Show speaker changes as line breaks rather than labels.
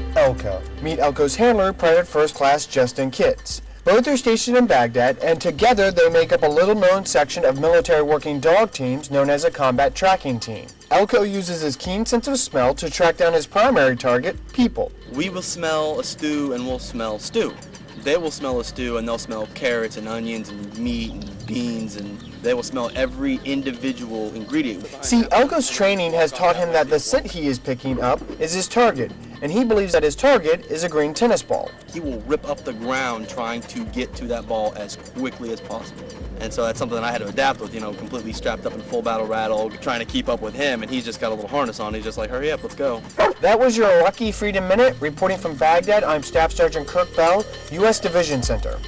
Elko. Meet Elko's handler, Private First Class Justin Kintz. Both are stationed in Baghdad, and together they make up a little-known section of military working dog teams known as a combat tracking team. Elko uses his keen sense of smell to track down his primary target, people.
We will smell a stew and we'll smell stew. They will smell a stew and they'll smell carrots and onions and meat and beans and they will smell every individual ingredient.
See, Elko's training has taught him that the scent he is picking up is his target, and he believes that his target is a green tennis ball.
He will rip up the ground trying to get to that ball as quickly as possible. And so that's something that I had to adapt with, you know, completely strapped up in full battle rattle, trying to keep up with him, and he's just got a little harness on. He's just like, hurry up, let's go.
That was your Iraqi Freedom Minute. Reporting from Baghdad, I'm Staff Sergeant Kirk Bell, U.S. Division Center.